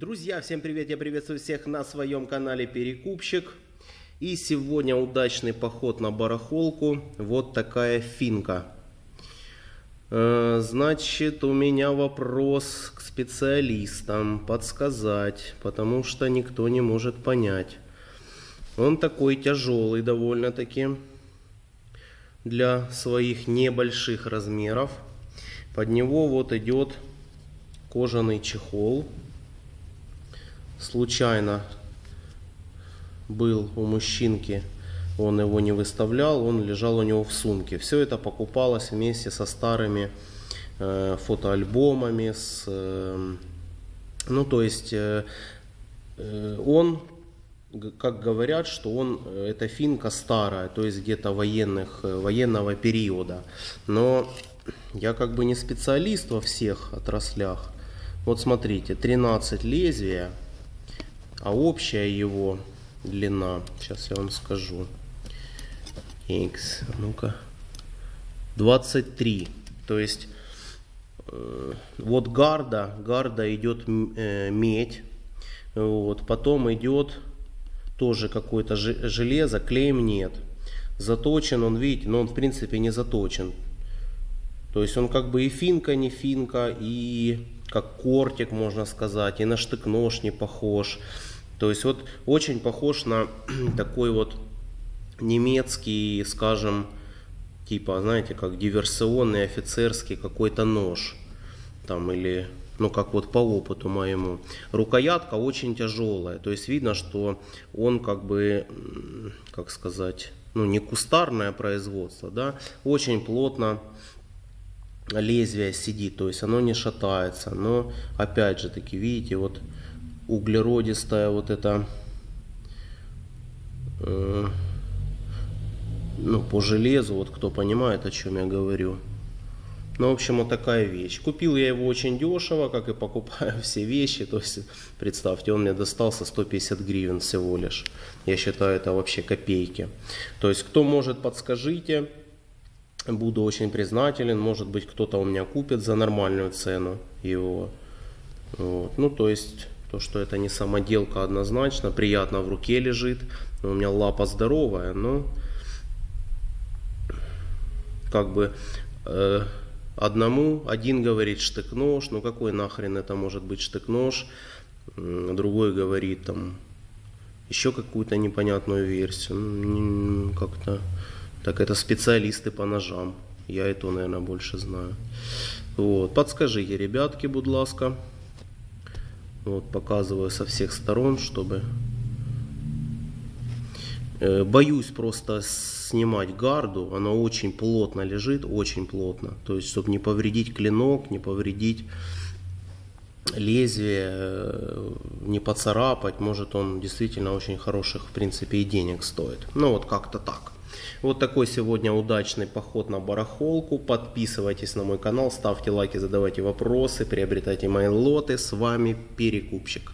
Друзья, всем привет! Я приветствую всех на своем канале Перекупщик. И сегодня удачный поход на барахолку. Вот такая финка. Э, значит, у меня вопрос к специалистам подсказать, потому что никто не может понять. Он такой тяжелый довольно-таки для своих небольших размеров. Под него вот идет кожаный чехол случайно был у мужчинки, он его не выставлял, он лежал у него в сумке. Все это покупалось вместе со старыми э, фотоальбомами, с, э, ну то есть э, э он, как говорят, что он, э, эта финка старая, то есть где-то военных, э, военного периода. Но я как бы не специалист во всех отраслях. Вот смотрите, 13 лезвия, а общая его длина, сейчас я вам скажу, x, ну-ка, 23. То есть э, вот гарда, гарда идет э, медь, вот, потом идет тоже какое-то железо, клейм нет. Заточен он, видите, но он в принципе не заточен. То есть он как бы и финка, не финка, и как кортик, можно сказать, и на штык-нож не похож. То есть вот очень похож на такой вот немецкий, скажем, типа, знаете, как диверсионный офицерский какой-то нож. Там или, ну как вот по опыту моему. Рукоятка очень тяжелая. То есть видно, что он как бы, как сказать, ну не кустарное производство, да, очень плотно лезвие сидит, то есть оно не шатается. Но опять же таки, видите, вот углеродистая вот эта э, ну, по железу, вот кто понимает, о чем я говорю. Ну, в общем, вот такая вещь. Купил я его очень дешево, как и покупаю все вещи. То есть, представьте, он мне достался 150 гривен всего лишь. Я считаю, это вообще копейки. То есть, кто может, подскажите. Буду очень признателен. Может быть, кто-то у меня купит за нормальную цену его. Вот. Ну, то есть, то, что это не самоделка однозначно, приятно в руке лежит. У меня лапа здоровая, но как бы э, одному, один говорит штык-нож, ну какой нахрен это может быть штык-нож, другой говорит там еще какую-то непонятную версию, ну, как-то, так это специалисты по ножам, я это, наверное, больше знаю. Вот, подскажите, ребятки, будь ласка. Вот, показываю со всех сторон, чтобы... Э, боюсь просто снимать гарду, она очень плотно лежит, очень плотно. То есть, чтобы не повредить клинок, не повредить лезвие, э, не поцарапать, может он действительно очень хороших, в принципе, и денег стоит. Ну вот как-то так. Вот такой сегодня удачный поход на барахолку. Подписывайтесь на мой канал, ставьте лайки, задавайте вопросы, приобретайте мои лоты. С вами Перекупщик.